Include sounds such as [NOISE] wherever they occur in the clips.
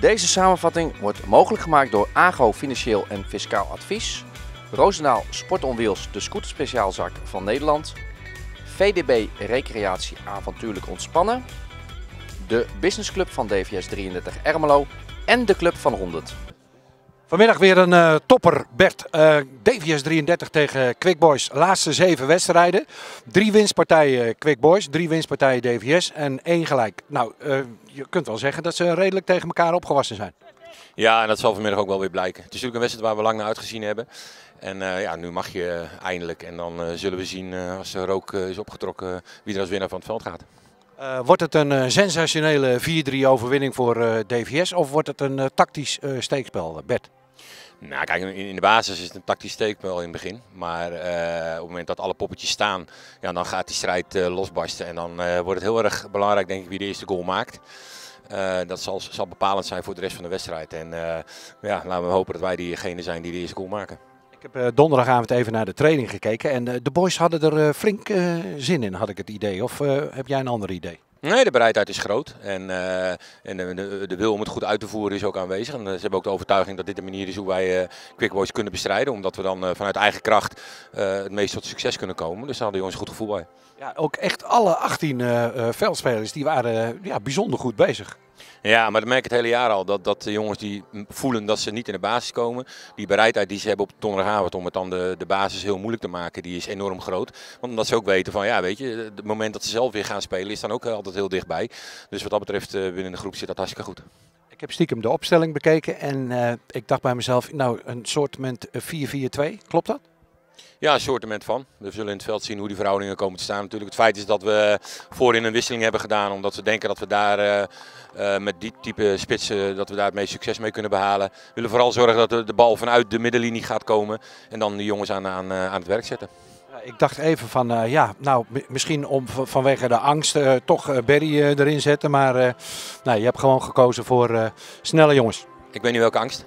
Deze samenvatting wordt mogelijk gemaakt door AGO Financieel en Fiscaal Advies, Roosendaal Sport on Wheels, de scooterspeciaalzak van Nederland, VDB Recreatie Avontuurlijk Ontspannen, de businessclub van DVS 33 Ermelo en de Club van 100. Vanmiddag weer een uh, topper, Bert. Uh, DVS 33 tegen Quick Boys. Laatste zeven wedstrijden. Drie winstpartijen Quick Boys, drie winstpartijen DVS en één gelijk. Nou, uh, je kunt wel zeggen dat ze redelijk tegen elkaar opgewassen zijn. Ja, en dat zal vanmiddag ook wel weer blijken. Het is natuurlijk een wedstrijd waar we lang naar uitgezien hebben. En ja, nu mag je eindelijk. En dan zullen we zien als de rook is opgetrokken wie er als winnaar van het veld gaat. Uh, wordt het een uh, sensationele 4-3 overwinning voor uh, DVS of wordt het een tactisch steekspel, Bert? Nou, kijk, in de basis is het een tactisch steekspel in het begin. Maar op het moment dat alle poppetjes staan, ja, dan gaat die strijd losbarsten. En dan wordt het heel erg belangrijk, denk ik, wie de eerste goal maakt. dat zal, zal, bepalend zijn voor de rest van de wedstrijd. En ja, laten we hopen dat wij diegene zijn die de eerste goal maken. Ik heb donderdagavond even naar de training gekeken en de boys hadden er flink zin in, had ik het idee. Of heb jij een ander idee? Nee, de bereidheid is groot. En, uh, en de, de, wil om het goed uit te voeren is ook aanwezig. En ze hebben ook de overtuiging dat dit de manier is hoe wij uh, Quick Boys kunnen bestrijden. Omdat we dan vanuit eigen kracht het meest tot succes kunnen komen. Dus daar hadden jongens goed gevoel bij. Ja, ook echt alle 18 veldspelers die waren ja, bijzonder goed bezig. Ja, maar dat merk ik het hele jaar al. Dat, dat de jongens die voelen dat ze niet in de basis komen. Die bereidheid die ze hebben op donderdagavond om het dan de, de basis heel moeilijk te maken. Die is enorm groot. Want omdat ze ook weten van ja weet je. Het moment dat ze zelf weer gaan spelen is dan ook altijd heel dichtbij. Dus wat dat betreft eh, binnen de groep zit dat hartstikke goed. Ik heb stiekem de opstelling bekeken en uh, ik dacht bij mezelf, nou een soort 4-4-2, klopt dat? Ja, een soortement van. We zullen in het veld zien hoe die verhoudingen komen te staan. Natuurlijk, het feit is dat we voorin een wisseling hebben gedaan. Omdat we denken dat we daar uh, uh, met die type spitsen dat we daar het meest succes mee kunnen behalen. We willen vooral zorgen dat de, de bal vanuit de middenlinie gaat komen. En dan de jongens aan, aan, aan het werk zetten. Ik dacht even van, uh, ja, nou, misschien om vanwege de angst uh, toch uh, Berry erin zetten. Maar nou, je hebt gewoon gekozen voor snelle jongens. Ik weet niet welke angst.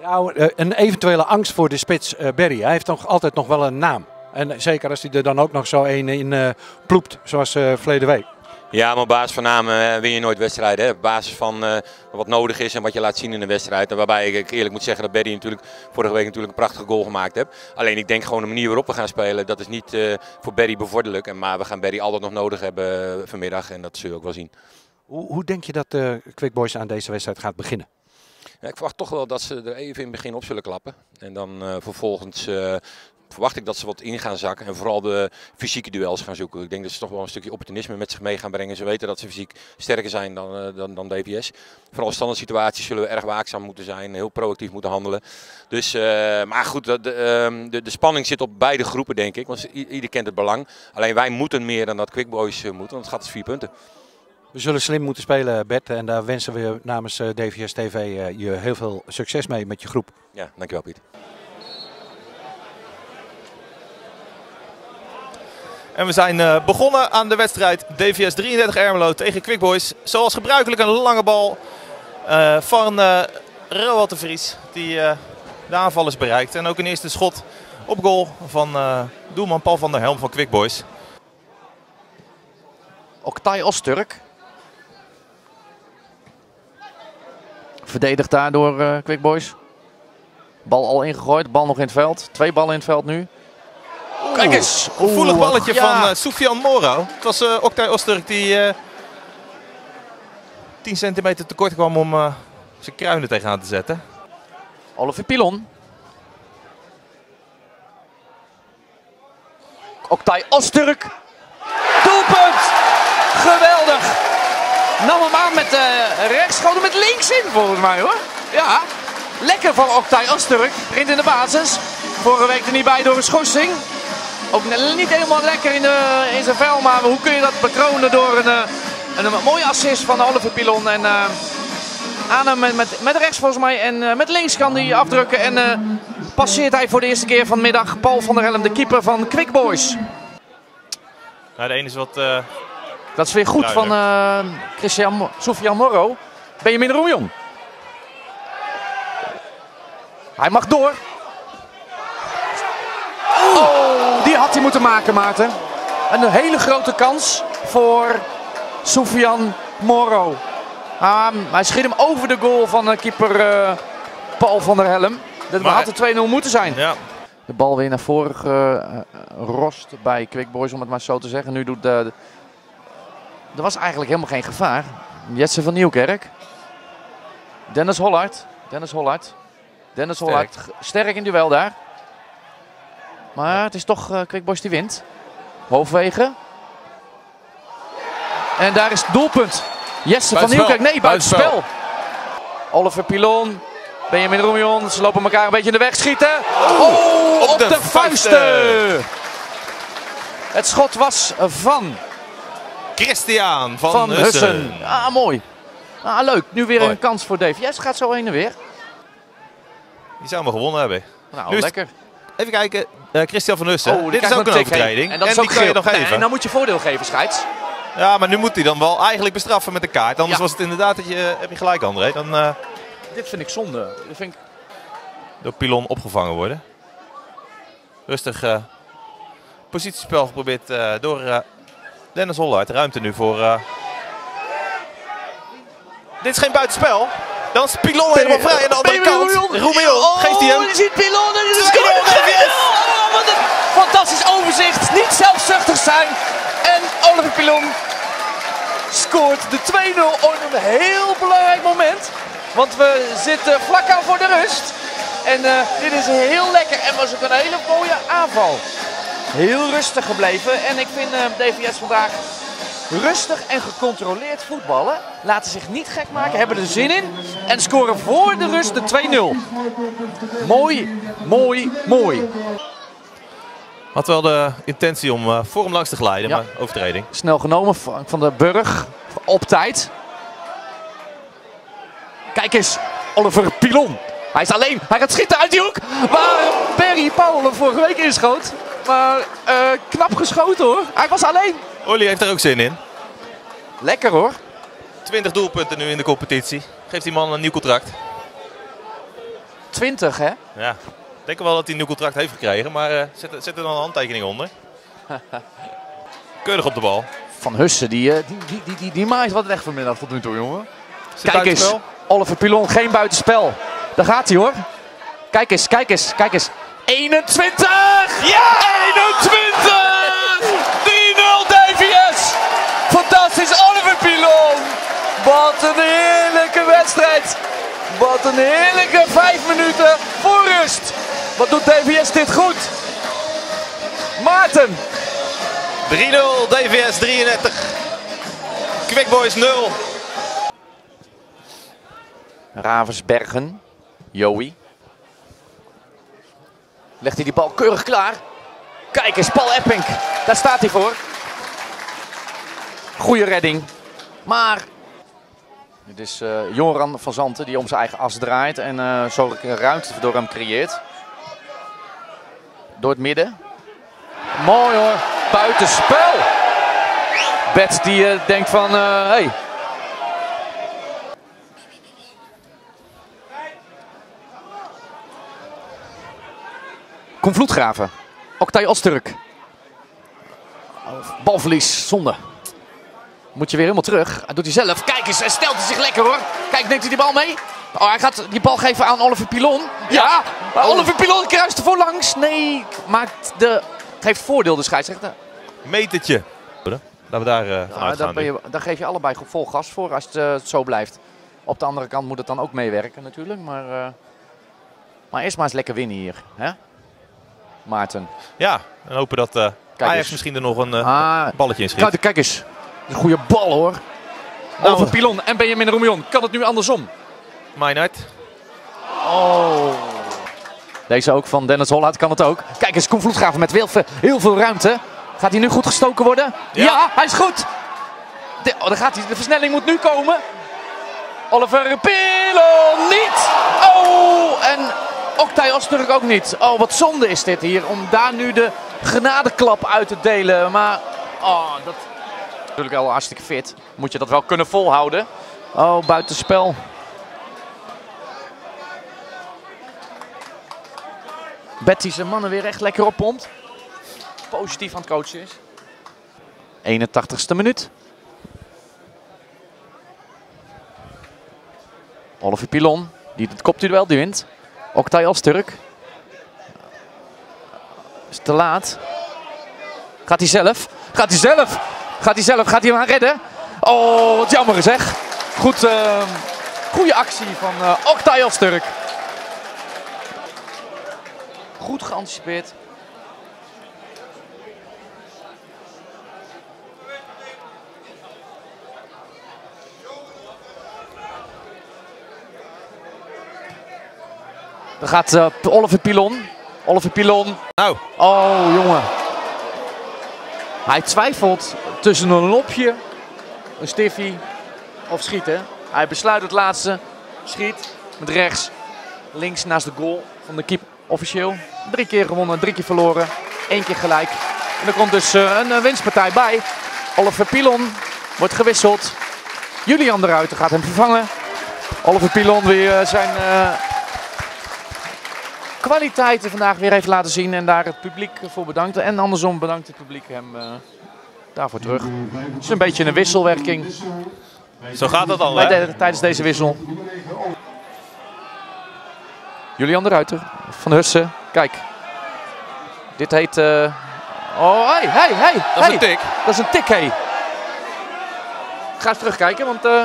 Nou, een eventuele angst voor de spits Berry. Hij heeft toch altijd nog wel een naam. En zeker als hij er dan ook nog zo een in ploept, zoals verleden week. Ja, maar op basis van namen win je nooit wedstrijden. Hè? Op basis van uh, wat nodig is en wat je laat zien in een wedstrijd. Waarbij ik eerlijk moet zeggen dat Berry natuurlijk vorige week natuurlijk een prachtige goal gemaakt heeft. Alleen ik denk gewoon de manier waarop we gaan spelen, dat is niet uh, voor Berry bevorderlijk. En, maar we gaan Berry altijd nog nodig hebben vanmiddag en dat zul je ook wel zien. Hoe, hoe denk je dat de Quick Boys aan deze wedstrijd gaat beginnen? Ik verwacht toch wel dat ze er even in het begin op zullen klappen. En dan vervolgens verwacht ik dat ze wat in gaan zakken en vooral de fysieke duels gaan zoeken. Ik denk dat ze toch wel een stukje opportunisme met zich mee gaan brengen. Ze weten dat ze fysiek sterker zijn dan, uh, dan, dan DVS. Vooral standaard situaties zullen we erg waakzaam moeten zijn, heel proactief moeten handelen. Dus, maar goed, de, uh, de, de, spanning zit op beide groepen denk ik, want ieder kent het belang. Alleen wij moeten meer dan dat Quick Boys eh, moeten, want het gaat dus vier punten. We zullen slim moeten spelen, Bert. En daar wensen we namens DVS TV je heel veel succes mee met je groep. Ja, dankjewel Piet. En we zijn uh, begonnen aan de wedstrijd DVS 33 Ermelo tegen Quick Boys. Zoals gebruikelijk een lange bal van Roald de Vries die de aanval is bereikt. En ook een eerste schot op goal van doelman Paul van der Helm van Quick Boys. Oktay Osturk. Verdedigd daardoor Quick Boys. Bal al ingegooid, bal nog in het veld. Twee ballen in het veld nu. Kijk eens, gevoelig balletje van uh, Soufian Moro. Het was uh, Oktay Osterk die uh, 10 centimeter tekort kwam om uh, zijn kruinen tegenaan te zetten. Oliver Pilon. Oktay Osterk. Doelpunt! Geweldig! Nam hem aan met rechts, schoten met links in volgens mij hoor. Ja, lekker van Oktay Osterk. Begint in de basis. Vorige week er niet bij door een schorsing. Ook niet helemaal lekker in, de, in zijn vel, maar hoe kun je dat bekronen door een, eh, een, een mooie assist van Oliver Pilon. En uh, aan hem met, met, met, rechts volgens mij en met links kan hij afdrukken. En passeert hij voor de eerste keer vanmiddag Paul van der Helm, de keeper van Quick Boys. Nou, de ene is wat... dat is weer goed duidelijk. van Christian Sofian Morro. Benjamin Roejon. Hij mag door. Oh, die had hij moeten maken, Maarten. Een hele grote kans voor Soufian Moro. Ah, hij schiet hem over de goal van eh, keeper eh, Paul van der Helm. Dat Maar- had de 2-0 moeten zijn. Ja. De bal weer naar voren gerost bij Quick Boys, om het maar zo te zeggen. Nu doet de, er was eigenlijk helemaal geen gevaar. Jetse van Nieuwkerk. Dennis Hollard. Dennis Hollard. Dennis Hollard. Sterk, sterk in duel daar. Maar het is toch Boys die wint. Hoofdwegen. En daar is het doelpunt. Jesse van. Nieuwkerk. Nee, buitenspel. Buitenspel. Oliver Pilon. Benjamin Roemion. Ze lopen elkaar een beetje in de weg schieten. Oh, op, op de, de vuisten. vuisten. Het schot was van, Christian van, van Hussen. Hussen. Ah, mooi. Ah, leuk. Nu weer Mooi. een kans voor DVS. Gaat zo heen en weer. Die zou maar gewonnen hebben. Nou, Nu lekker. Even kijken. eh, Christian van Hussen. Oh, Dit is ook een overtreding. En dat is die ook kan je nog Nee, geven. En dan moet je voordeel geven, scheids. Ja, maar nu moet hij dan wel eigenlijk bestraffen met de kaart. Anders Ja. was het inderdaad dat je... Heb je gelijk, André. Dan eh, Dit vind ik zonde. Dat vind ik... door Pilon opgevangen worden. Rustig eh, positiespel geprobeerd eh, door eh, Dennis Hollard. Ruimte nu voor... eh, Dit is geen buitenspel. Dan is Pilon helemaal vrij aan de andere kant. Roemeel, geeft hij hem. Oh, je ziet Pilon en het is goal. DVS. Oh, wat een fantastisch overzicht. Niet zelfzuchtig zijn. En Oliver Pilon scoort de 2-0 op een heel belangrijk moment. Want we zitten vlak aan voor de rust. En eh, dit is heel lekker en was ook een hele mooie aanval. Heel rustig gebleven. En ik vind eh, DVS vandaag rustig en gecontroleerd voetballen. Laten zich niet gek maken, hebben er zin in. En scoren voor de rust de 2-0. Mooi, mooi, mooi. Had wel de intentie om eh, voor hem langs te glijden, Ja. maar overtreding. Snel genomen, Frank van der Burg. Op tijd. Kijk eens, Oliver Pilon. Hij is alleen, hij gaat schieten uit die hoek. Waar Perry Paul hem vorige week inschoot. Maar eh, knap geschoten hoor. Hij was alleen. Olly heeft er ook zin in. Lekker hoor. 20 doelpunten nu in de competitie. Geeft die man een nieuw contract. 20 hè. Ja. Ik denk wel dat hij een nieuw contract heeft gekregen, maar eh, zet, zet er dan een handtekening onder. [LAUGHS] Keurig op de bal. Van Hussen, die, eh, die, die, die, die, die maakt wat weg vanmiddag tot nu toe jongen. Kijk eens? Oliver Pilon, geen buitenspel. Daar gaat hij hoor. Kijk eens, kijk eens, kijk eens. 21! Ja! 21! 3-0 DVS! Fantastisch, Oliver Pilon! Wat een heerlijke wedstrijd! Wat een heerlijke vijf minuten voor rust! Wat doet DVS dit goed? Maarten, 3-0, DVS 33. Quick Boys 0. Ravensbergen, Joey. Legt hij die bal keurig klaar. Kijk eens, Paul Epping. Daar staat hij voor. Goeie redding. Maar dit is eh, Joran van Zanten die om zijn eigen as draait. En eh zo ruimte door hem creëert. Door het midden. Mooi hoor. Buitenspel. Bet die eh, denkt van, eh hey, Kom Vloedgraven. Oktay Osturk. Balverlies, zonde. Moet je weer helemaal terug. Dat doet hij zelf. Kijk eens, hij stelt hij zich lekker hoor. Kijk, neemt hij die bal mee? Oh, hij gaat die bal geven aan Oliver Pilon. Ja, maar Oliver Pilon kruist er voorlangs. Nee, maakt de... Geeft voordeel de scheidsrechter. Metertje. Laten we daar daar, gaan. je, daar geef je allebei vol gas voor als het eh, zo blijft. Op de andere kant moet het dan ook meewerken natuurlijk. Maar, eh, maar eerst maar eens lekker winnen hier. Hè? Maarten. Ja, en hopen dat eh, Ajax eens. misschien er nog een eh, Ah, balletje in schiet. Kijk, kijk eens. Een goede bal hoor. Nou, Over Pilon en Benjamin Roemion. Kan het nu andersom? Meinhard. Oh. Deze ook van Dennis Hollaert kan het ook. Kijk eens, Koen Vloedgraven met heel veel, heel veel ruimte. Gaat hij nu goed gestoken worden? Ja, Ja. hij is goed. De, oh, daar gaat hij. De versnelling moet nu komen. Oliver Pilon niet. Oh, en Oktay Osturk ook niet. Oh, wat zonde is dit hier om daar nu de genadeklap uit te delen. Maar, oh, dat natuurlijk wel hartstikke fit. Moet je dat wel kunnen volhouden. Oh, buitenspel. Betty zijn mannen weer echt lekker oppompt. Positief aan het coachen is. 81ste minuut. Oliver Pilon, die het kopduel wint. Oktay Asturk. Is te laat. Gaat hij zelf? Gaat hij zelf? Gaat hij zelf? Gaat hij hem aan redden? Oh, wat jammer zeg. Goed, uh, goede actie van uh, Oktay Asturk. Goed geanticipeerd. Dan gaat uh, Oliver Pilon. Oliver Pilon. Nou. Oh, jongen. Hij twijfelt tussen een lopje, een stiffie of schieten. Hij besluit het laatste. Schiet met rechts. Links naast de goal van de keeper. Officieel. Drie keer gewonnen, drie keer verloren. Eén keer gelijk. En er komt dus uh, een winstpartij bij. Oliver Pilon wordt gewisseld. Julian de Ruiter gaat hem vervangen. Oliver Pilon weer zijn kwaliteiten vandaag weer heeft laten zien en daar het publiek voor bedankt. En andersom bedankt het publiek hem uh, daarvoor terug. Het is een beetje een wisselwerking. Zo gaat dat al, hè? De, tijdens deze wissel. Julian de Ruiter van Hussen. Kijk. Dit heet... Uh... Oh, hey, hey, hey. Dat is een tik. Dat is een tik, hey. Ik ga even terugkijken, want... Uh...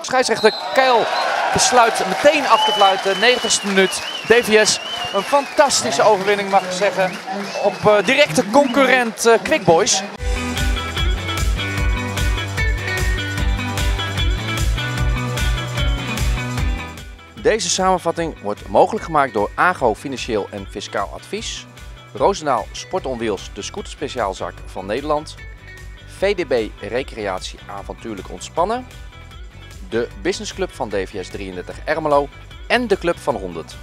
Scheidsrechter Keil besluit meteen af te fluiten. 90ste minuut. DVS een fantastische overwinning mag ik zeggen. Op uh, directe concurrent uh, Quick Boys. Deze samenvatting wordt mogelijk gemaakt door AGO Financieel en Fiscaal Advies. Roosendaal Sport on Wheels, de scooterspeciaalzak van Nederland. VDB Recreatie Avontuurlijk Ontspannen de businessclub van DVS 33 Ermelo en de Club van 100.